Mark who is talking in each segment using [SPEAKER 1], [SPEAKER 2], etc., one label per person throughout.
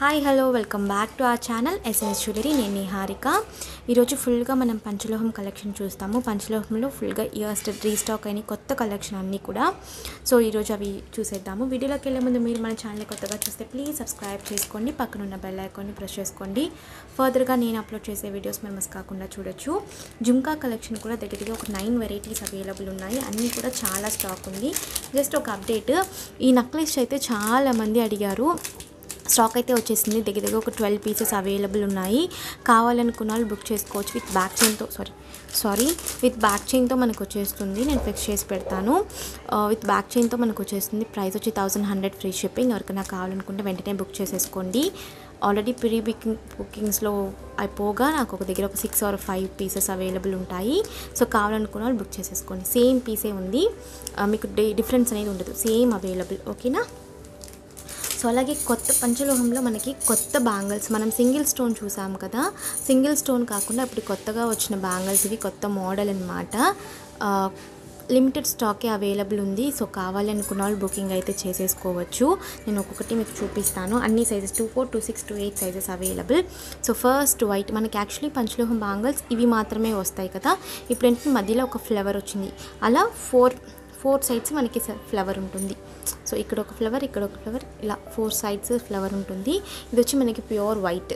[SPEAKER 1] Hi hello welcome back to our channel SS jewellery నేను నిహారిక ఈరోజు ఫుల్గా మనం పంచలోహం కలెక్షన్ చూస్తాము. పంచలోహంలో ఫుల్గా ఇయర్స్ రీస్టాక్ అయిన కొత్త కలెక్షన్ అన్నీ కూడా. సో ఈరోజు అవి చూసేద్దాము. వీడియోలోకి వెళ్ళే ముందు మీరు మన ఛానల్ కొత్తగా చూస్తే ప్లీజ్ సబ్స్క్రైబ్ చేసుకోండి. పక్కన ఉన్న బెల్ ఐకాన్ని ప్రెస్ చేసుకోండి. ఫర్దర్గా నేను అప్లోడ్ చేసే వీడియోస్ మీరు మిస్ కాకుండా చూడొచ్చు. జుమ్కా కలెక్షన్ కూడా దగ్గరగా ఒక నైన్ వెరైటీస్ అవైలబుల్ ఉన్నాయి. అన్నీ కూడా చాలా స్టాక్ ఉంది. జస్ట్ ఒక అప్డేట్ ఈ నక్లెస్ అయితే చాలామంది అడిగారు. స్టాక్ అయితే వచ్చేసింది. దగ్గర దగ్గర ఒక ట్వెల్వ్ పీసెస్ అవైలబుల్ ఉన్నాయి. కావాలనుకున్న వాళ్ళు బుక్ చేసుకోవచ్చు విత్ బ్యాక్ చైన్తో సారీ సారీ విత్ బ్యాక్ చైన్తో మనకు వచ్చేస్తుంది. నేను ఫిక్స్ చేసి పెడతాను. విత్ బ్యాక్ చైన్తో మనకు వచ్చేస్తుంది. ప్రైస్ వచ్చి థౌసండ్ హండ్రెడ్ ఫ్రీ షిప్పింగ్. ఎవరికైనా కావాలనుకుంటే వెంటనే బుక్ చేసేసుకోండి. ఆల్రెడీ ప్రీ బుకింగ్ బుకింగ్స్లో అయిపోగా నాకు ఒక దగ్గర ఒక six or five pieces available ఉంటాయి. సో కావాలనుకున్న వాళ్ళు బుక్ చేసేసుకోండి. సేమ్ పీసే ఉంది. మీకు డిఫరెన్స్ అనేది ఉండదు. Same available. ఓకేనా? సో అలాగే కొత్త పంచలోహంలో మనకి కొత్త బ్యాంగిల్స్ మనం సింగిల్ స్టోన్ చూసాం కదా సింగిల్ స్టోన్ కాకుండా ఇప్పుడు కొత్తగా వచ్చిన బ్యాంగిల్స్ ఇవి కొత్త మోడల్ అనమాట లిమిటెడ్ స్టాకే అవైలబుల్ ఉంది. సో కావాలి అనుకున్న వాళ్ళు బుకింగ్ అయితే చేసేసుకోవచ్చు. నేను ఒక్కొక్కటి మీకు చూపిస్తాను. అన్ని sizes two four two six two eight sizes available. So first white మనకి యాక్చువల్లీ పంచలోహం బ్యాంగిల్స్ ఇవి మాత్రమే వస్తాయి కదా. ఇప్పుడు ఏంటంటే మధ్యలో ఒక ఫ్లవర్ వచ్చింది. అలా ఫోర్ ఫోర్ సైడ్స్ మనకి ఫ్లవర్ ఉంటుంది. సో ఇక్కడ ఒక ఫ్లవర్ ఇక్కడ ఒక ఫ్లవర్ ఇలా ఫోర్ సైడ్స్ ఫ్లవర్ ఉంటుంది. ఇది వచ్చి మనకి ప్యూర్ వైట్.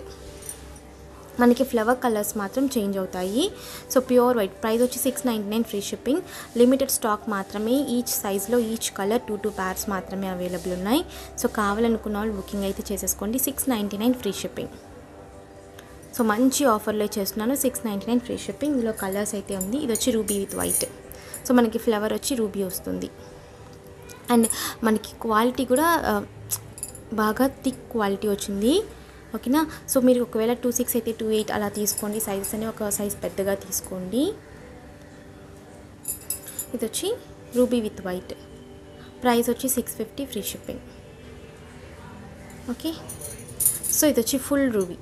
[SPEAKER 1] మనకి ఫ్లవర్ కలర్స్ మాత్రం చేంజ్ అవుతాయి. So pure white. ప్రైస్ వచ్చి six ninety nine free shipping. Limited stock మాత్రమే. ఈచ్ సైజ్లో each colour two two pairs మాత్రమే అవైలబుల్ ఉన్నాయి. సో కావాలనుకున్న వాళ్ళు బుకింగ్ అయితే చేసేసుకోండి. Six ninety nine free shipping. So మంచి ఆఫర్లో చేస్తున్నాను. Six ninety nine free shipping. ఇందులో కలర్స్ అయితే ఉంది. ఇది వచ్చి రూబీ విత్ వైట్. సో మనకి ఫ్లవర్ వచ్చి రూబీ వస్తుంది. అండ్ మనకి క్వాలిటీ కూడా బాగా థిక్ క్వాలిటీ వచ్చింది. ఓకేనా? సో మీరు ఒకవేళ టూ సిక్స్ అయితే టూ ఎయిట్ అలా తీసుకోండి. సైజెస్ అనే ఒక సైజ్ పెద్దగా తీసుకోండి. ఇది వచ్చి రూబీ విత్ వైట్. ప్రైస్ వచ్చి six fifty free shipping. Okay? So ఇది వచ్చి full ruby.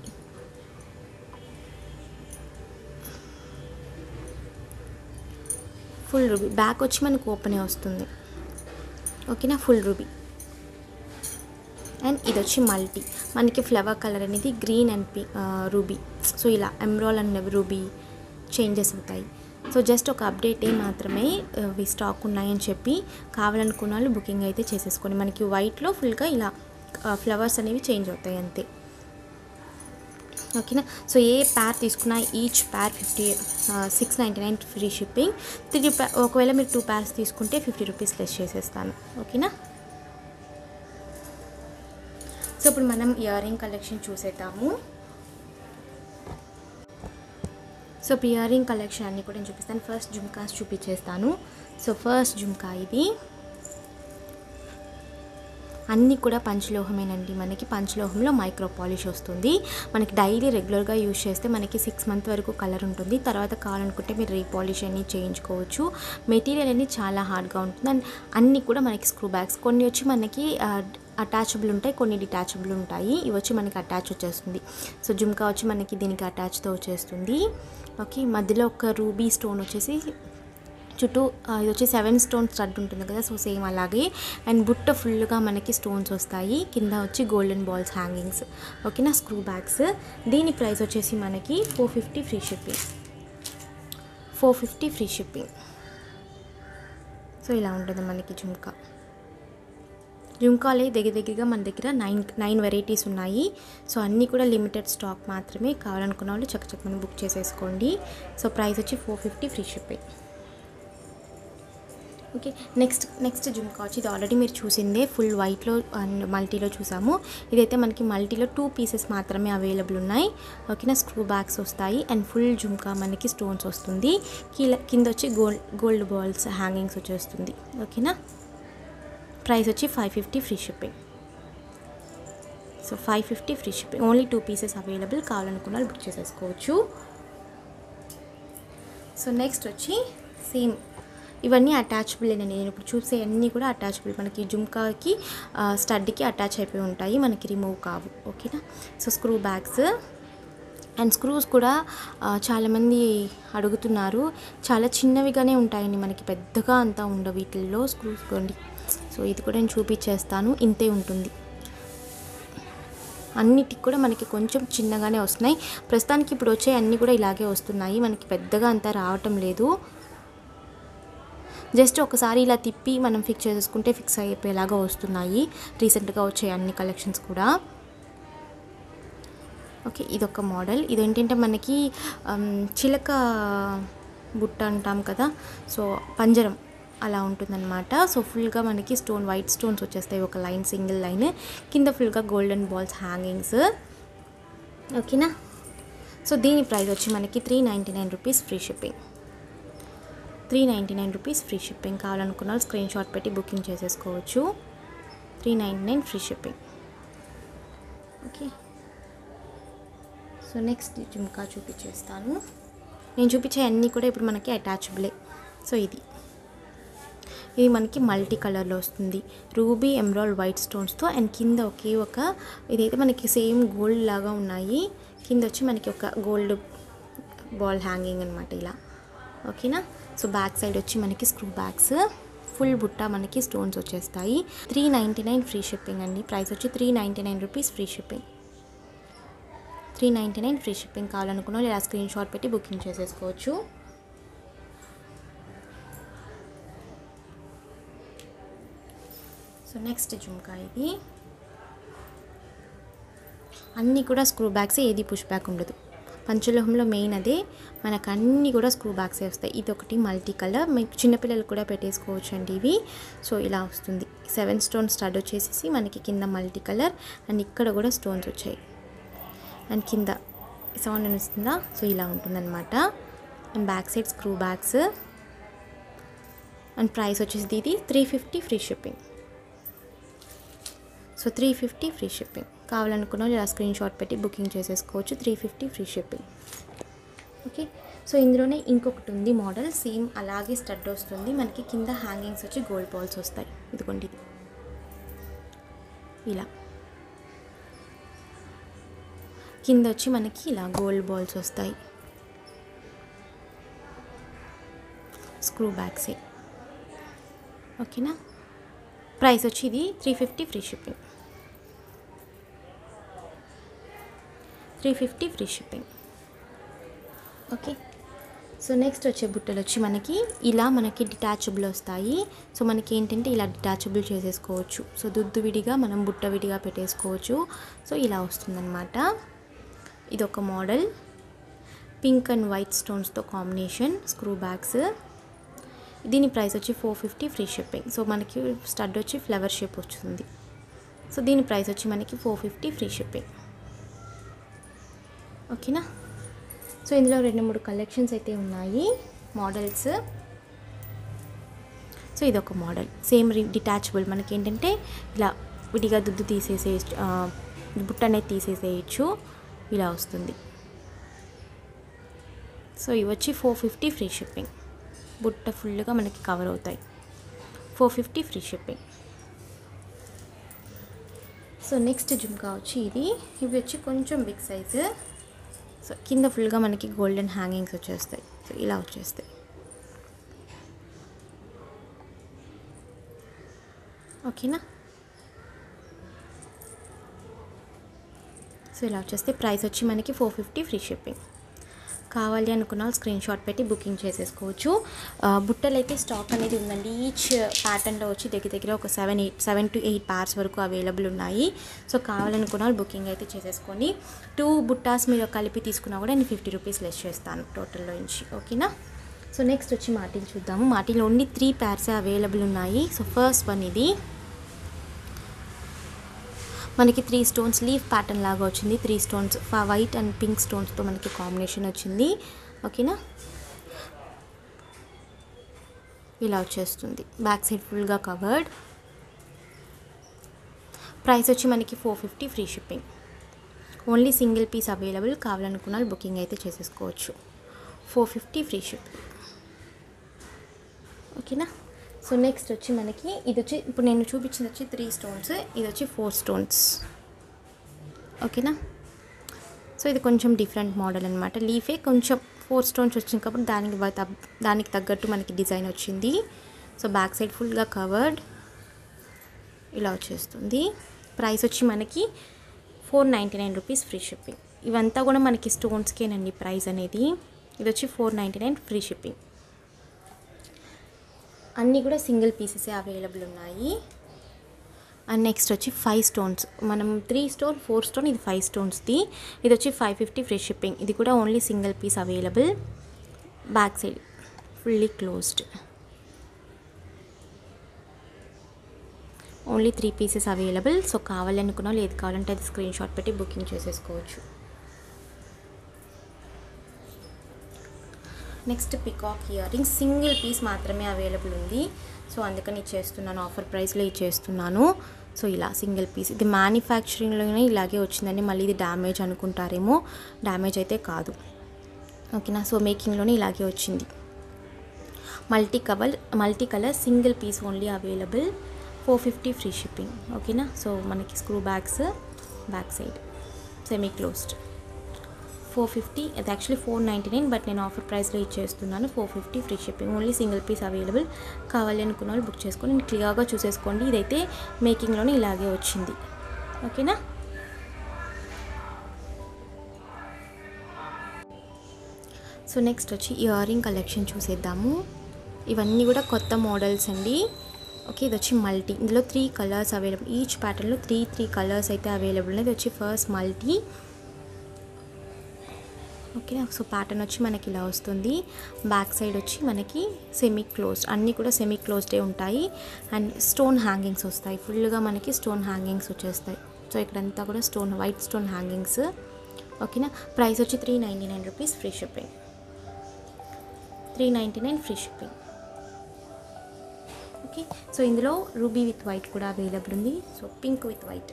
[SPEAKER 1] Full ruby. Back వచ్చి మనకు ఓపెనే వస్తుంది. ఓకేనా? Full ruby. అండ్ ఇది వచ్చి మల్టీ. మనకి ఫ్లవర్ కలర్ అనేది గ్రీన్ అండ్ పి రూబీ. సో ఇలా ఎమ్రాల్ అండ్ రూబీ చేంజెస్ అవుతాయి. సో జస్ట్ ఒక అప్డేట్ ఏ మాత్రమే ఇవి స్టాక్ ఉన్నాయని చెప్పి కావాలనుకున్న వాళ్ళు బుకింగ్ అయితే చేసేసుకోండి. మనకి వైట్లో ఫుల్గా ఇలా ఫ్లవర్స్ అనేవి చేంజ్ అవుతాయి అంతే. ఓకేనా? సో ఏ ప్యార్ తీసుకున్నా each pair fifty six ninety nine free shipping three ప్యా ఒకవేళ మీరు టూ ప్యార్స్ తీసుకుంటే ఫిఫ్టీ రూపీస్ లెస్ చేసేస్తాను. ఓకేనా? సో ఇప్పుడు మనం ఇయర్ రింగ్ కలెక్షన్ చూసేద్దాము. సో ఇప్పుడు ఇయర్ రింగ్ కలెక్షన్ అన్నీ కూడా నేను చూపిస్తాను. ఫస్ట్ జుమ్కాస్ చూపించేస్తాను సో ఫస్ట్ జుమ్కా ఇది. అన్నీ కూడా పంచలోహమేనండి. మనకి పంచలోహంలో మైక్రో పాలిష్ వస్తుంది. మనకి డైలీ రెగ్యులర్గా యూజ్ చేస్తే మనకి సిక్స్ మంత్ వరకు కలర్ ఉంటుంది. తర్వాత కావాలనుకుంటే మీరు రీపాలిష్ అన్ని చేయించుకోవచ్చు. మెటీరియల్ అనేది చాలా హార్డ్గా ఉంటుంది. అండ్ అన్నీ కూడా మనకి స్క్రూ బ్యాగ్స్. కొన్ని వచ్చి మనకి అటాచబుల్ ఉంటాయి. కొన్ని డిటాచబుల్ ఉంటాయి. ఇవి వచ్చి మనకి అటాచ్ వచ్చేస్తుంది. సో జుమ్కా వచ్చి మనకి దీనికి అటాచ్తో వచ్చేస్తుంది. ఓకే. మధ్యలో ఒక రూబీ స్టోన్ వచ్చేసి చుట్టూ ఇది వచ్చి సెవెన్ స్టోన్స్ స్టడ్ ఉంటుంది కదా సో సేమ్ అలాగే. అండ్ బుట్ట ఫుల్గా మనకి స్టోన్స్ వస్తాయి. కింద వచ్చి గోల్డెన్ బాల్స్ హ్యాంగింగ్స్. ఓకేనా? Screw backs. దీని ప్రైస్ వచ్చేసి మనకి four fifty free shipping. Four fifty free shipping. So ఇలా ఉంటుంది మనకి జుమ్కా. జుమ్కాలే దగ్గర దగ్గరగా మన దగ్గర నైన్ నైన్ వెరైటీస్ ఉన్నాయి. సో అన్నీ కూడా లిమిటెడ్ స్టాక్ మాత్రమే. కావాలనుకున్న వాళ్ళు చక్కచక్కని బుక్ చేసేసుకోండి. సో ప్రైస్ వచ్చి four fifty free shipping. Okay next next jhumka వచ్చి ఇది ఆల్రెడీ మీరు చూసిందే ఫుల్ వైట్లో అండ్ మల్టీలో చూసాము. ఇదైతే మనకి మల్టీలో టూ పీసెస్ మాత్రమే అవైలబుల్ ఉన్నాయి. ఓకేనా స్క్రూ బ్యాగ్స్ వస్తాయి అండ్ ఫుల్ జుమ్కా మనకి స్టోన్స్ వస్తుంది. కింద వచ్చి గోల్డ్ గోల్డ్ బాల్స్ హ్యాంగింగ్స్ వచ్చేస్తుంది. ఓకేనా ప్రైస్ వచ్చి five fifty free shipping so five fifty free shipping only two pieces available కావాలనుకున్న వాళ్ళు బుక్ చేసేసుకోవచ్చు. సో నెక్స్ట్ వచ్చి సేమ్ ఇవన్నీ అటాచబుల్ నేను ఇప్పుడు చూసే అన్నీ కూడా అటాచబుల్ మనకి జుమ్కాకి స్టడ్కి అటాచ్ అయిపోయి ఉంటాయి. మనకి రిమూవ్ కావు. ఓకేనా? So screw backs and screws కూడా చాలామంది అడుగుతున్నారు. చాలా చిన్నవిగానే ఉంటాయండి. మనకి పెద్దగా అంతా ఉండవు వీటిల్లో స్క్రూస్ కొండి సో ఇది కూడా నేను చూపించేస్తాను. ఇంతే ఉంటుంది. అన్నిటికి కూడా మనకి కొంచెం చిన్నగానే వస్తున్నాయి. ప్రస్తుతానికి ఇప్పుడు వచ్చే అన్నీ కూడా ఇలాగే వస్తున్నాయి. మనకి పెద్దగా అంతా రావటం లేదు. జస్ట్ ఒకసారి ఇలా తిప్పి మనం ఫిక్స్ చేసుకుంటే ఫిక్స్ అయిపోయేలాగా వస్తున్నాయి. రీసెంట్గా వచ్చే అన్ని కలెక్షన్స్ కూడా. ఓకే ఇదొక మోడల్ ఇదేంటంటే మనకి um, చిలక బుట్ట అంటాం కదా. సో పంజరం అలా ఉంటుందన్నమాట. సో ఫుల్గా మనకి స్టోన్ వైట్ స్టోన్స్ వచ్చేస్తాయి. ఒక లైన్ సింగిల్ లైన్ కింద ఫుల్గా గోల్డెన్ బాల్స్ హ్యాంగింగ్స్ ఓకేనా సో దీని ప్రైస్ వచ్చి మనకి three ninety nine rupees free shipping three ninety nine rupees free shipping కావాలనుకున్న వాళ్ళు స్క్రీన్ షాట్ పెట్టి బుకింగ్ చేసేసుకోవచ్చు. Three ninety nine free shipping. Okay. So next jhumka చూపించేస్తాను. నేను చూపించే అన్నీ కూడా ఇప్పుడు మనకి అటాచబులే. సో ఇది. ఇది మనకి మల్టీ కలర్లో వస్తుంది. రూబీ ఎమరాల్డ్ వైట్ స్టోన్స్తో అండ్ కింద ఒకే ఒక ఇదైతే మనకి సేమ్ గోల్డ్ లాగా ఉన్నాయి. కింద వచ్చి మనకి ఒక గోల్డ్ బాల్ హ్యాంగింగ్ అనమాట ఇలా. ఓకేనా? సో బ్యాక్ సైడ్ వచ్చి మనకి స్క్రూ బ్యాగ్స్. ఫుల్ బుట్ట మనకి స్టోన్స్ వచ్చేస్తాయి. Three ninety nine free shipping అండి. ప్రైస్ వచ్చి three ninety nine rupees free shipping. Three ninety nine free shipping కావాలనుకున్నా లేదా ఇలా స్క్రీన్ షాట్ పెట్టి బుకింగ్ చేసేసుకోవచ్చు. సో నెక్స్ట్ జుమ్కా ఇది. అన్నీ కూడా స్క్రూ బ్యాగ్స్ ఏది పుష్ బ్యాక్ ఉండదు. పంచలోహంలో మెయిన్ అదే. మనకు అన్నీ కూడా స్క్రూ బ్యాగ్సే వస్తాయి. ఇది ఒకటి మల్టీ కలర్ మీకు చిన్నపిల్లలు కూడా పెట్టేసుకోవచ్చు అండి ఇవి. సో ఇలా వస్తుంది. సెవెన్ స్టోన్ స్టడ్ వచ్చేసి మనకి కింద మల్టీ కలర్ అండ్ ఇక్కడ కూడా స్టోన్స్ వచ్చాయి. అండ్ కింద సౌండ్ అనిస్తుందా సో ఇలా ఉంటుందన్నమాట. And back side screw backs and price వచ్చేసి ఇది three fifty free shipping so three fifty free shipping కావాలనుకున్న వాళ్ళు ఇలా స్క్రీన్ షాట్ పెట్టి బుకింగ్ చేసేసుకోవచ్చు. Three fifty free shipping okay so ఇందులోనే ఇంకొకటి ఉంది మోడల్ సేమ్ అలాగే స్టడ్ వస్తుంది. మనకి కింద హ్యాంగింగ్స్ వచ్చి గోల్డ్ బాల్స్ వస్తాయి. ఇదిగోండి ఇది. ఇలా. కింద వచ్చి మనకి ఇలా గోల్డ్ బాల్స్ వస్తాయి. స్క్రూ బ్యాగ్సే ఓకేనా ప్రైస్ వచ్చి ఇది three fifty free shipping three fifty free shipping. Okay? So next వచ్చే బుట్టలు వచ్చి మనకి ఇలా మనకి డిటాచబుల్ వస్తాయి. సో మనకి ఏంటంటే ఇలా డిటాచబుల్ చేసేసుకోవచ్చు. సో దుద్దు విడిగా మనం బుట్ట విడిగా పెట్టేసుకోవచ్చు. సో ఇలా వస్తుందన్నమాట. ఇది ఒక మోడల్. పింక్ అండ్ వైట్ స్టోన్స్తో కాంబినేషన్ స్క్రూ బ్యాగ్స్. దీని ప్రైస్ వచ్చి four fifty free shipping. So మనకి స్టడ్ వచ్చి ఫ్లవర్ షేప్ వస్తుంది. సో దీని ప్రైస్ వచ్చి మనకి ఫోర్ ఫిఫ్టీ ఫ్రీ షిప్పింగ్. ఓకేనా? సో ఇందులో రెండు మూడు కలెక్షన్స్ అయితే ఉన్నాయి. మోడల్స్ సో ఇది ఒక మోడల్ సేమ్ డిటాచబుల్ మనకి ఏంటంటే ఇలా విడిగా దుద్దు తీసేసే బుట్ట అనేది తీసేసేయచ్చు. ఇలా వస్తుంది. సో ఇవి వచ్చి ఫోర్ ఫిఫ్టీ ఫ్రీ షిప్పింగ్ బుట్ట ఫుల్గా మనకి కవర్ అవుతాయి. Four fifty free shipping so next jhumka వచ్చి ఇది. ఇవి వచ్చి కొంచెం బిగ్ సైజు సో కింద ఫుల్గా మనకి గోల్డెన్ హ్యాంగింగ్స్ వచ్చేస్తాయి. సో ఇలా వచ్చేస్తాయి. ఓకేనా? సో ఇలా వచ్చేస్తే ప్రైస్ వచ్చి మనకి ఫోర్ ఫిఫ్టీ ఫ్రీ షిప్పింగ్. కావాలి అనుకున్న వాళ్ళు స్క్రీన్ షాట్ పెట్టి బుకింగ్ చేసేసుకోవచ్చు. బుట్టలు అయితే స్టాక్ అనేది ఉందండి. ఈచ్ ప్యాటర్న్లో వచ్చి దగ్గర దగ్గర ఒక seven eight seven to eight pairs వరకు అవైలబుల్ ఉన్నాయి. సో కావాలనుకున్న వాళ్ళు బుకింగ్ అయితే చేసేసుకొని టూ బుట్టాస్ మీరు కలిపి తీసుకున్నా కూడా నేను ఫిఫ్టీ రూపీస్ లెస్ చేస్తాను టోటల్లో నుంచి. ఓకేనా సో నెక్స్ట్ వచ్చి మాటిల్ చూద్దాము. మాటిల్ ఓన్లీ త్రీ ప్యార్సే అవైలబుల్ ఉన్నాయి. సో ఫస్ట్ వన్ ఇది. మనకి త్రీ స్టోన్స్ లీఫ్ ప్యాటర్న్ లాగా వచ్చింది. Three stones white and pink స్టోన్స్తో మనకి కాంబినేషన్ వచ్చింది. ఓకేనా ఇలా వచ్చేస్తుంది. బ్యాక్ సైడ్ ఫుల్గా కవర్డ్ ప్రైస్ వచ్చి మనకి four fifty free shipping only single piece available కావాలనుకున్న బుకింగ్ అయితే చేసేసుకోవచ్చు. ఫోర్ ఫిఫ్టీ ఫ్రీ షిప్పింగ్ ఓకేనా సో నెక్స్ట్ వచ్చి మనకి ఇది వచ్చి ఇప్పుడు నేను చూపించింది వచ్చి త్రీ స్టోన్స్ ఇది వచ్చి ఫోర్ స్టోన్స్ ఓకేనా? సో ఇది కొంచెం డిఫరెంట్ మోడల్ అనమాట లీఫే కొంచెం ఫోర్ స్టోన్స్ వచ్చింది కాబట్టి దానికి తగ్- దానికి తగ్గట్టు మనకి డిజైన్ వచ్చింది. సో బ్యాక్ సైడ్ ఫుల్గా కవర్డ్ ఇలా వచ్చేస్తుంది. ప్రైస్ వచ్చి మనకి four ninety nine rupees free shipping ఇవంతా కూడా మనకి స్టోన్స్కేనండి ప్రైస్ అనేది. ఇది వచ్చి four ninety nine free shipping అన్నీ కూడా సింగిల్ పీసెసే అవైలబుల్ ఉన్నాయి. అండ్ నెక్స్ట్ వచ్చి ఫైవ్ స్టోన్స్. మనం త్రీ స్టోన్ ఫోర్ స్టోన్ ఇది ఫైవ్ స్టోన్స్ది. ఇది వచ్చి ఫైవ్ ఫిఫ్టీ ఫ్రీ షిప్పింగ్. ఇది కూడా only single piece available. Back side fully closed. Only three pieces available. So కావాలనుకున్నా లేదు కావాలంటే అది స్క్రీన్ షాట్ పెట్టి బుకింగ్ చేసేసుకోవచ్చు. Next peacock ear ring single piece మాత్రమే అవైలబుల్ ఉంది. సో అందుకని ఇచ్చేస్తున్నాను ఆఫర్ ప్రైస్లో ఇచ్చేస్తున్నాను సో ఇలా సింగిల్ పీస్ ఇది మ్యానుఫ్యాక్చరింగ్లోనే ఇలాగే వచ్చిందని మళ్ళీ ఇది డ్యామేజ్ అనుకుంటారేమో డ్యామేజ్ అయితే కాదు. ఓకేనా సో మేకింగ్లోనే ఇలాగే వచ్చింది. Multi cover multi colour single piece only available four fifty free shipping ఓకేనా సో మనకి screw backs back side semi closed four fifty అది actually four ninety nine but నేను ఆఫర్ ప్రైస్లో ఇచ్చేస్తున్నాను. Four fifty free shipping only single piece available. కావాలి అనుకున్న వాళ్ళు book చేసుకొని నేను క్లియర్గా చూసేసుకోండి. ఇదైతే మేకింగ్లోనే ఇలాగే వచ్చింది. ఓకేనా? సో నెక్స్ట్ వచ్చి ఇయర్ రింగ్ కలెక్షన్ చూసేద్దాము. ఇవన్నీ కూడా కొత్త మోడల్స్ అండి. ఓకే ఇది వచ్చి మల్టీ. ఇందులో త్రీ కలర్స్ అవైలబుల్. ఈచ్ ప్యాటర్న్లో త్రీ త్రీ కలర్స్ అయితే అవైలబుల్. ఉన్నాయి ఇది వచ్చి first multi. Okay so pattern వచ్చి మనకి ఇలా వస్తుంది. బ్యాక్ సైడ్ వచ్చి మనకి సెమీ క్లోజ్డ్ అన్నీ కూడా సెమీ క్లోజ్డే ఉంటాయి. అండ్ స్టోన్ హ్యాంగింగ్స్ వస్తాయి. ఫుల్గా మనకి స్టోన్ హ్యాంగింగ్స్ వచ్చేస్తాయి. సో ఇక్కడంతా కూడా స్టోన్ వైట్ స్టోన్ హ్యాంగింగ్స్. ఓకేనా? ప్రైస్ వచ్చి three ninety nine rupees free shipping three ninety nine free shipping okay? So ఇందులో రూబీ విత్ వైట్ కూడా అవైలబుల్ ఉంది. So pink with white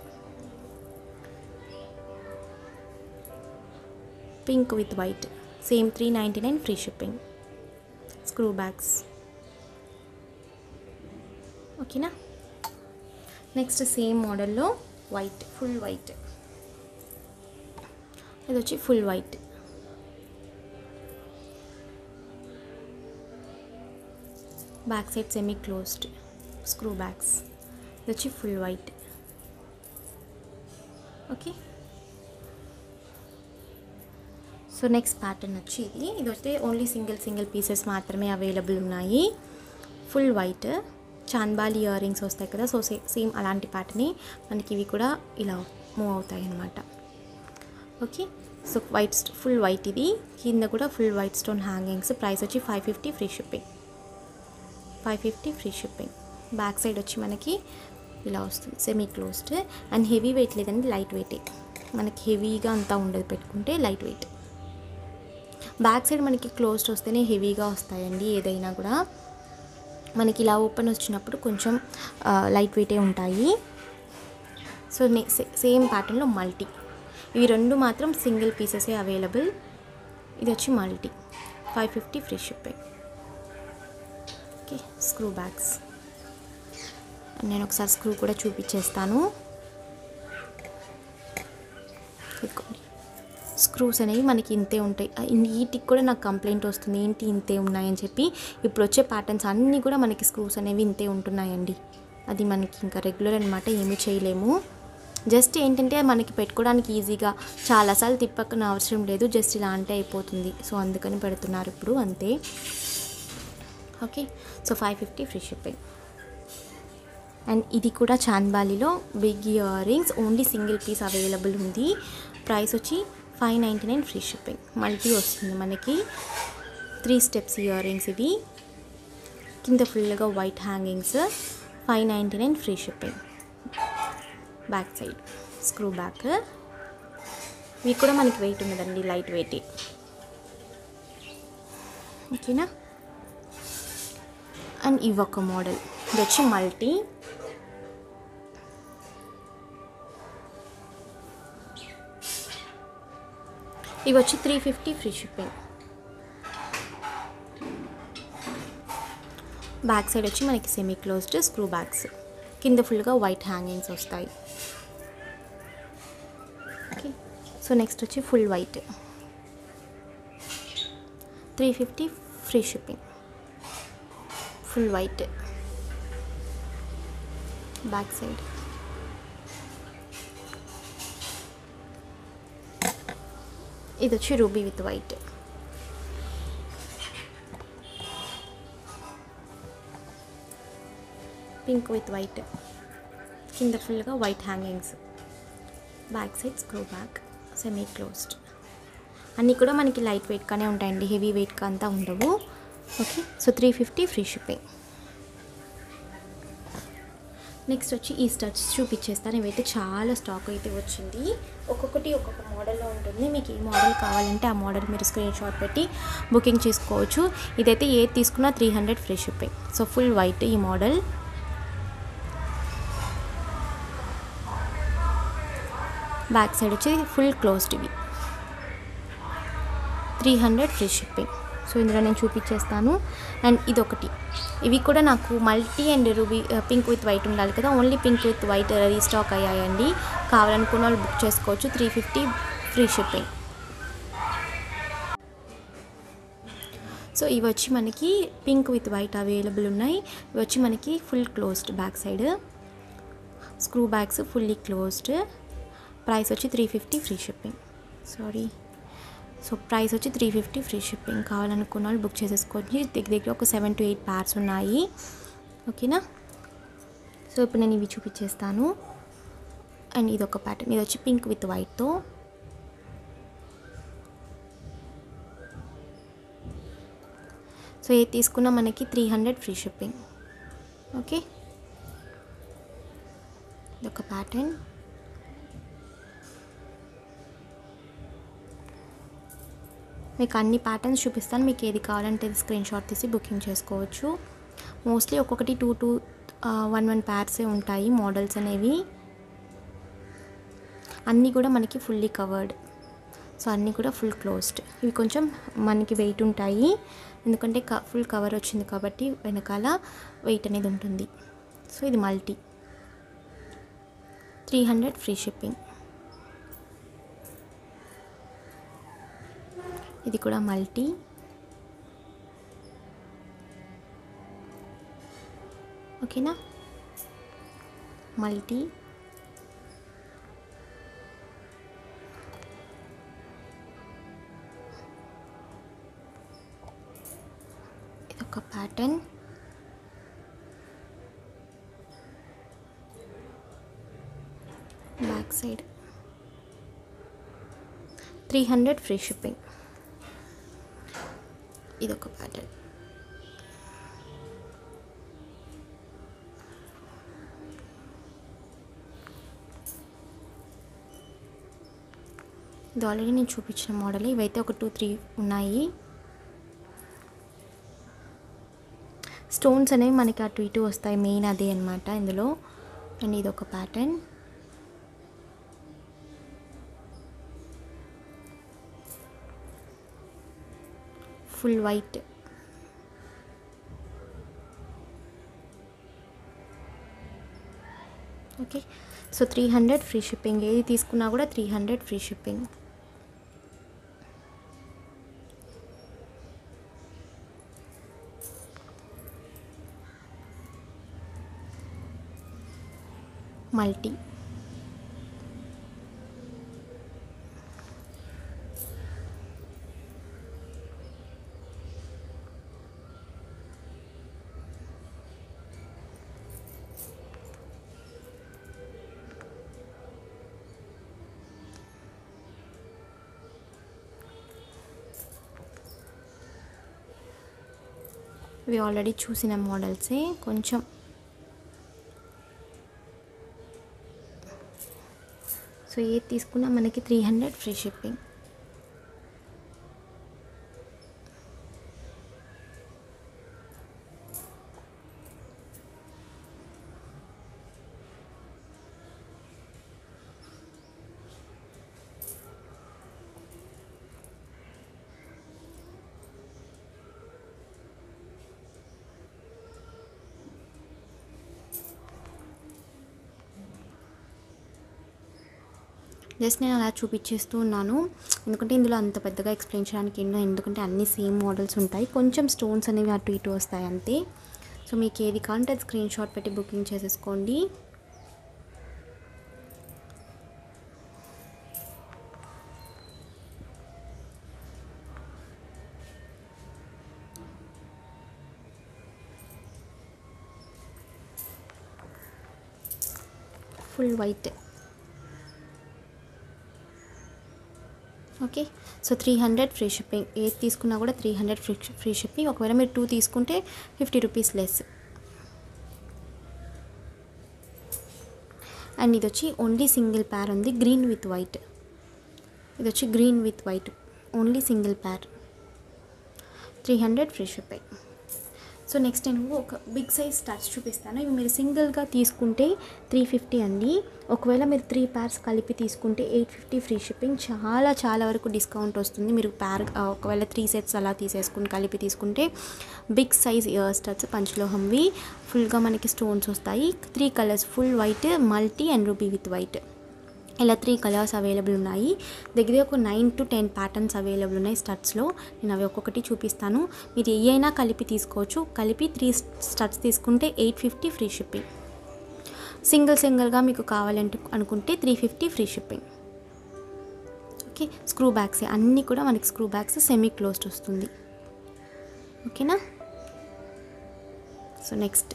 [SPEAKER 1] pink with white. Same three ninety nine free shipping. Screw backs. ఓకేనా? Next same మోడల్లో white full white. ఇది వచ్చి full white. Back side semi closed screw backs ఇది వచ్చి full white. Okay? So next pattern వచ్చి ఇది ఇది వస్తే ఓన్లీ సింగిల్ సింగిల్ పీసెస్ మాత్రమే అవైలబుల్ ఉన్నాయి. Full white chandbali earrings వస్తాయి కదా సో సేమ్ అలాంటి ప్యాటర్నే మనకి ఇవి కూడా ఇలా మూవ్ అవుతాయి అన్నమాట. Okay so white full white ఇది. కింద కూడా full white stone hangings price వచ్చి five fifty free shipping five fifty free shipping back side వచ్చి మనకి ఇలా వస్తుంది semi closed and heavy weight లేదండి లైట్ వెయిటే మనకి హెవీగా అంతా ఉండదు పెట్టుకుంటే లైట్ వెయిట్ బ్యాక్ సైడ్ మనకి క్లోజ్డ్ వస్తేనే హెవీగా వస్తాయండి ఏదైనా కూడా. మనకి ఇలా ఓపెన్ వచ్చినప్పుడు కొంచెం లైట్ వెయిటే ఉంటాయి. సో నే సేమ్ ప్యాటర్న్లో మల్టీ. ఇవి రెండు మాత్రం సింగిల్ పీసెసే అవైలబుల్. ఇది వచ్చి multi. Five fifty free shipping. Okay screw backs. నేను ఒకసారి స్క్రూ కూడా చూపించేస్తాను. స్క్రూస్ అనేవి మనకి ఇంతే ఉంటాయి. వీటికి కూడా నాకు కంప్లైంట్ వస్తుంది. ఏంటి ఇంతే ఉన్నాయని చెప్పి ఇప్పుడు వచ్చే ప్యాటర్న్స్ అన్నీ కూడా మనకి స్క్రూస్ అనేవి ఇంతే ఉంటున్నాయండి. అది మనకి ఇంకా రెగ్యులర్ అనమాట ఏమీ చేయలేము. జస్ట్ ఏంటంటే మనకి పెట్టుకోవడానికి ఈజీగా చాలాసార్లు తిప్పక్కన అవసరం లేదు. జస్ట్ ఇలా అంటే అయిపోతుంది. సో అందుకని పెడుతున్నారు ఇప్పుడు. అంతే. Okay so five fifty free shipping and ఇది కూడా చాన్బాలిలో big earrings only single piece available ఉంది. ప్రైస్ వచ్చి five ninety nine free shipping. Multi వస్తుంది మనకి. త్రీ స్టెప్స్ ఇయర్ రింగ్స్ ఇవి కింద ఫుల్గా white hangings. Five ninety nine free shipping. Back side. Screw back. ఇవి కూడా మనకి వెయిట్ ఉన్నదండి లైట్ వెయిట్. ఓకేనా? అండ్ ఇవి ఒక మోడల్. ఇది వచ్చి మల్టీ. ఇవి వచ్చి three fifty free shipping back side వచ్చి మనకి సెమీ క్లోజ్డ్ స్క్రూ బ్యాగ్స్ కింద ఫుల్గా వైట్ హ్యాంగింగ్స్ వస్తాయి. ఓకే సో నెక్స్ట్ వచ్చి full white three fifty free shipping full white back side ఇది వచ్చి ruby with white pink with white కింద ఫుల్గా white hangings back side screw back semi closed అన్నీ కూడా మనకి లైట్ వెయిట్గానే ఉంటాయండి హెవీ వెయిట్గా అంతా ఉండవు okay so three fifty free shipping next వచ్చి ఈ స్టడ్స్ చూపించేస్తాను ఇవైతే చాలా స్టాక్ అయితే వచ్చింది. ఒక్కొక్కటి ఒక్కొక్క మోడల్లో ఉంటుంది. మీకు ఏ మోడల్ కావాలంటే ఆ మోడల్ మీరు స్క్రీన్ షాట్ పెట్టి బుకింగ్ చేసుకోవచ్చు. ఇదైతే ఏది తీసుకున్నా three hundred free shipping so full white ఈ మోడల్ బ్యాక్ సైడ్ వచ్చి ఫుల్ క్లోజ్డ్ ఇవి. Three hundred free shipping so ఇందులో నేను చూపించేస్తాను. అండ్ ఇదొకటి. ఇవి కూడా నాకు multi and ruby pink with white ఉండాలి కదా. Only pink with white restock అయ్యాయండి. కావాలనుకున్న వాళ్ళు బుక్ చేసుకోవచ్చు. Three fifty free shipping. So ఇవి వచ్చి మనకి పింక్ విత్ వైట్ అవైలబుల్ ఉన్నాయి. ఇవి వచ్చి మనకి full closed back side. Screw backs fully closed. Price వచ్చి three fifty free shipping. Sorry. So price వచ్చి త్రీ ఫిఫ్టీ ఫ్రీ షిప్పింగ్ కావాలనుకున్న వాళ్ళు బుక్ చేసేసుకోవచ్చు. దగ్గర దగ్గర ఒక సెవెన్ టు ఎయిట్ ప్యార్స్ ఉన్నాయి. ఓకేనా? సో ఇప్పుడు నేను ఇవి చూపించేస్తాను. అండ్ ఇది ఒక ప్యాటర్న్. ఇది వచ్చి పింక్ విత్ వైట్తో. సో ఇది తీసుకున్న మనకి three hundred free shipping. Okay? ఇది ఒక ప్యాటర్న్. మీకు అన్ని ప్యాటర్న్స్ చూపిస్తాను. మీకు ఏది కావాలంటే స్క్రీన్ షాట్ తీసి బుకింగ్ చేసుకోవచ్చు. మోస్ట్లీ ఒక్కొక్కటి టూ టూ వన్ వన్ ప్యార్సే ఉంటాయి మోడల్స్ అనేవి. అన్నీ కూడా మనకి ఫుల్లీ కవర్డ్ సో అన్నీ కూడా ఫుల్ క్లోజ్డ్ ఇవి కొంచెం మనకి వెయిట్ ఉంటాయి. ఎందుకంటే క ఫుల్ కవర్ వచ్చింది కాబట్టి వెనకాల వెయిట్ అనేది ఉంటుంది. సో ఇది multi three hundred free shipping ఇది కూడా మల్టీ. ఓకేనా? మల్టీ. ఒక pattern. Back side. Three hundred free shipping. ఇదొక ప్యాటర్న్. ఇది ఆల్రెడీ నేను చూపించిన మోడల్ ఇవైతే ఒక టూ త్రీ ఉన్నాయి. స్టోన్స్ అనేవి మనకి అటు ఇటు వస్తాయి. మెయిన్ అదే అనమాట ఇందులో. అండ్ ఇది ఒక pattern full white okay so three hundred free shipping ఏది తీసుకున్నా కూడా three hundred free shipping multi ఇవి ఆల్రెడీ చూసిన మోడల్సే కొంచెం సో ఏది తీసుకున్నా మనకి three hundred free shipping just నేను అలా చూపించేస్తూ ఉన్నాను. ఎందుకంటే ఇందులో అంత పెద్దగా ఎక్స్ప్లెయిన్ చేయడానికి ఎన్నో ఎందుకంటే అన్ని సేమ్ మోడల్స్ ఉంటాయి. కొంచెం స్టోన్స్ అనేవి అటు ఇటు వస్తాయి అంతే. సో మీకు ఏది కావాలంటే స్క్రీన్ షాట్ పెట్టి బుకింగ్ చేసేసుకోండి. Full white so three hundred free shipping. ఏది తీసుకున్నా కూడా three hundred free free shipping. ఒకవేళ మీరు టూ తీసుకుంటే ఫిఫ్టీ రూపీస్ లెస్. అండ్ ఇది వచ్చి ఓన్లీ సింగిల్ ప్యార్ ఉంది. Green with white. ఇది వచ్చి green with white. Only single pair. Three hundred free shipping. So next నేను ఒక బిగ్ సైజ్ టచ్ చూపిస్తాను. ఇవి మీరు సింగిల్గా తీసుకుంటే త్రీ ఫిఫ్టీ అండి. ఒకవేళ మీరు త్రీ ప్యార్స్ కలిపి తీసుకుంటే ఎయిట్ ఫిఫ్టీ ఫ్రీ షిప్పింగ్. చాలా చాలా వరకు డిస్కౌంట్ వస్తుంది. మీరు ప్యార్ ఒకవేళ త్రీ సెట్స్ అలా తీసేసుకుని కలిపి తీసుకుంటే బిగ్ సైజ్ ఇయర్ స్టడ్స్ పంచలోహంవి. ఫుల్గా మనకి స్టోన్స్ వస్తాయి. Three colours full white multi and ruby with white ఇలా త్రీ కలర్స్ అవైలబుల్ ఉన్నాయి. దగ్గర ఒక nine to ten patterns available ఉన్నాయి స్టడ్స్లో నేను అవి ఒక్కొక్కటి చూపిస్తాను. మీరు ఏ అయినా కలిపి తీసుకోవచ్చు. కలిపి త్రీ స్టడ్స్ తీసుకుంటే eight fifty free shipping single సింగిల్గా మీకు కావాలంటే అనుకుంటే three fifty free shipping okay screw backs అన్నీ కూడా మనకి స్క్రూ బ్యాగ్స్ సెమీ క్లోజ్డ్ వస్తుంది. ఓకేనా సో నెక్స్ట్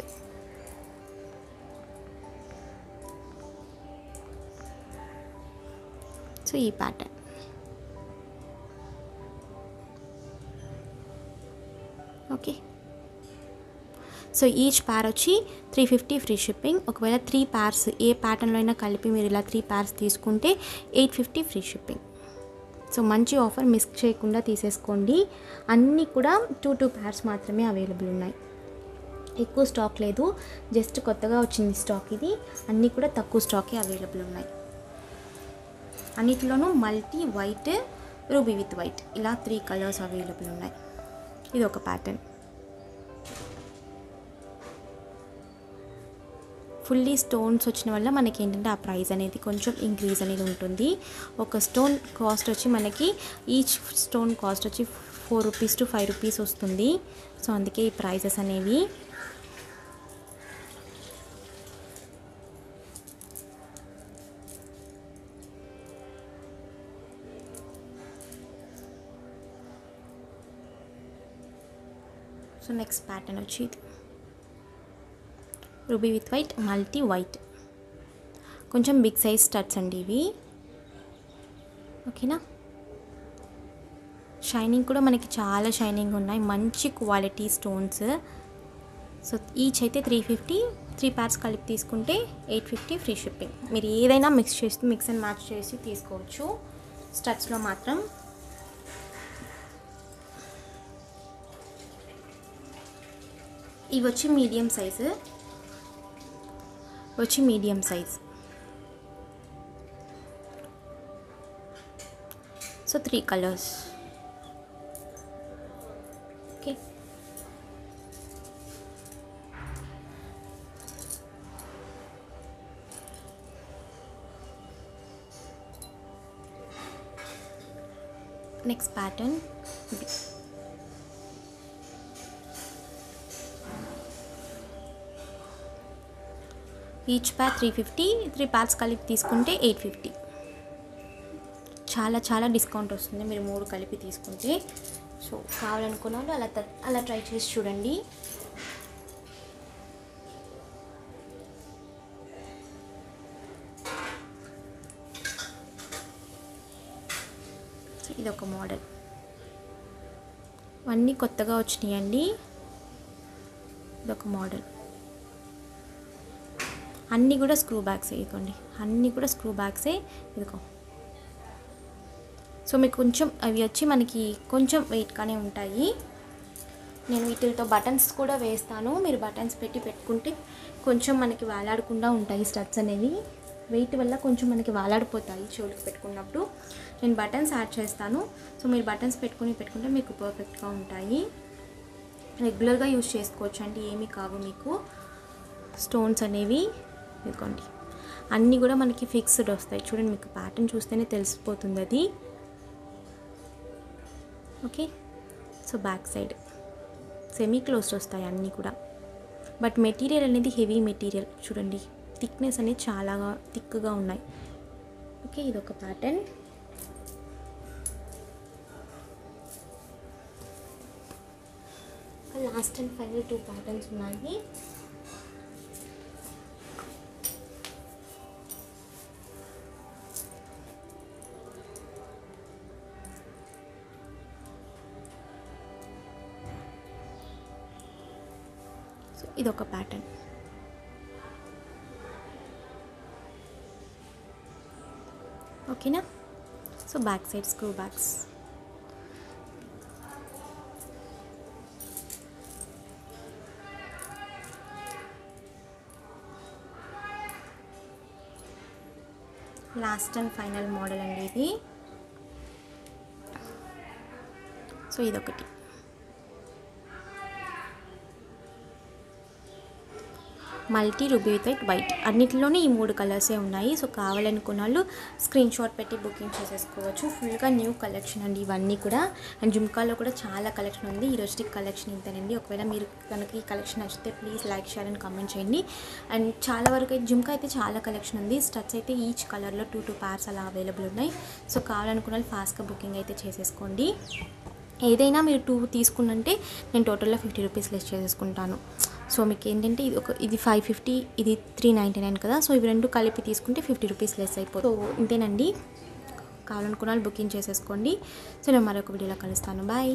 [SPEAKER 1] సో ఈ pattern okay. So each pair వచ్చి త్రీ ఫిఫ్టీ ఫ్రీ షిప్పింగ్ ఒకవేళ త్రీ ప్యార్స్ ఏ ప్యాటర్న్లో అయినా కలిపి మీరు ఇలా త్రీ ప్యార్స్ తీసుకుంటే eight fifty free shipping so మంచి ఆఫర్ మిస్ చేయకుండా తీసేసుకోండి. అన్నీ కూడా టూ టూ ప్యార్స్ మాత్రమే అవైలబుల్ ఉన్నాయి. ఎక్కువ స్టాక్ లేదు. జస్ట్ కొత్తగా వచ్చింది స్టాక్ ఇది. అన్నీ కూడా తక్కువ స్టాకే అవైలబుల్ ఉన్నాయి. అన్నిటిలోనూ multi white ruby with white. ఇలా త్రీ కలర్స్ అవైలబుల్ ఉన్నాయి. ఇది ఒక ప్యాటర్న్. ఫుల్లీ స్టోన్స్ వచ్చిన వల్ల మనకి ఏంటంటే ఆ ప్రైస్ అనేది కొంచెం ఇంక్రీజ్ అనేది ఉంటుంది. ఒక స్టోన్ కాస్ట్ వచ్చి మనకి ఈచ్ స్టోన్ కాస్ట్ వచ్చి four rupees to five rupees వస్తుంది. సో అందుకే ఈ ప్రైజెస్ అనేవి సో నెక్స్ట్ ప్యాటర్న్ వచ్చి ఇది ruby with white multi white కొంచెం బిగ్ సైజ్ స్టడ్స్ అండి ఇవి. ఓకేనా షైనింగ్ కూడా మనకి చాలా షైనింగ్ ఉన్నాయి. మంచి క్వాలిటీ స్టోన్స్ సో ఈచ్ అయితే త్రీ ఫిఫ్టీ త్రీ ప్యాక్స్ కలిపి తీసుకుంటే ఎయిట్ ఫిఫ్టీ ఫ్రీ షిప్పింగ్ మీరు ఏదైనా మిక్స్ చేసి మిక్స్ అండ్ మ్యాచ్ చేసి తీసుకోవచ్చు. స్టడ్స్లో మాత్రం ఇవి వచ్చి మీడియం సైజు వచ్చి medium size so three colours okay next pattern each pack three fifty three packs కలిపి తీసుకుంటే ఎయిట్ ఫిఫ్టీ చాలా చాలా డిస్కౌంట్ వస్తుంది. మీరు మూడు కలిపి తీసుకుంటే. సో కావాలనుకున్న వాళ్ళు అలా అలా ట్రై చేసి చూడండి. ఇదొక ఇది ఒక మోడల్ అన్నీ కొత్తగా వచ్చినాయండి. ఇదొక మోడల్ అన్నీ కూడా స్క్రూ బ్యాగ్సే వేయకండి అన్నీ కూడా స్క్రూ బ్యాగ్సే ఇదిగో. సో మీకు కొంచెం అవి వచ్చి మనకి కొంచెం వెయిట్గానే ఉంటాయి. నేను వీటితో బటన్స్ కూడా వేస్తాను. మీరు బటన్స్ పెట్టి పెట్టుకుంటే కొంచెం మనకి వేలాడకుండా ఉంటాయి స్టడ్స్ అనేవి. వెయిట్ వల్ల కొంచెం మనకి వేలాడిపోతాయి చెవులకు పెట్టుకున్నప్పుడు. నేను బటన్స్ యాడ్ చేస్తాను. సో మీరు బటన్స్ పెట్టుకుని పెట్టుకుంటే మీకు పర్ఫెక్ట్గా ఉంటాయి. రెగ్యులర్గా యూజ్ చేసుకోవచ్చు అంటే ఏమీ కావు మీకు. స్టోన్స్ అనేవి. ఇదిగోండి. అన్నీ కూడా మనకి ఫిక్స్డ్ వస్తాయి. చూడండి మీకు ప్యాటర్న్ చూస్తేనే తెలిసిపోతుంది అది. Okay so back side semi closed వస్తాయి అన్నీ కూడా. బట్ మెటీరియల్ అనేది హెవీ మెటీరియల్ చూడండి థిక్నెస్ అనేది చాలా థిక్గా ఉన్నాయి. ఓకే ఇది ఒక pattern last and final two patterns ఉన్నాయి. ఇది ఒక ప్యాటర్న్ ఓకేనా so back side screw backs last and final model అండి ఇది. సో ఇదొకటి. Multi ruby with white. White అన్నిటిలోనే ఈ మూడు కలర్సే ఉన్నాయి. సో కావాలనుకున్న వాళ్ళు స్క్రీన్ షాట్ పెట్టి బుకింగ్ చేసేసుకోవచ్చు. ఫుల్గా న్యూ కలెక్షన్ అండి ఇవన్నీ కూడా. అండ్ జుమ్కాలో కూడా చాలా కలెక్షన్ ఉంది. ఈ రోజుకి కలెక్షన్ ఇంతేనండి. ఒకవేళ మీరు కనుక ఈ కలెక్షన్ నచ్చితే please like share and comment చేయండి. అండ్ చాలా వరకు అయితే జుమ్కా అయితే చాలా కలెక్షన్ ఉంది. స్టచ్ అయితే ఈచ్ కలర్లో టూ టూ పార్స్ అలా అవైలబుల్ ఉన్నాయి. సో కావాలనుకున్న వాళ్ళు ఫాస్ట్గా బుకింగ్ అయితే చేసేసుకోండి. ఏదైనా మీరు టూ తీసుకున్నంటే నేను టోటల్గా ఫిఫ్టీ రూపీస్ లెస్ చేసేసుకుంటాను. సో మీకు ఏంటంటే ఇది ఒక ఇది ఫైవ్ ఫిఫ్టీ ఇది త్రీ నైంటీ నైన్ కదా. సో ఇవి రెండు కలిపి తీసుకుంటే ఫిఫ్టీ రూపీస్ లెస్ అయిపోతుంది. సో ఇంతేనండి. కావాలనుకున్న వాళ్ళు బుకింగ్ చేసేసుకోండి. సో నేను మరొక వీడియోలో కలుస్తాను. బాయ్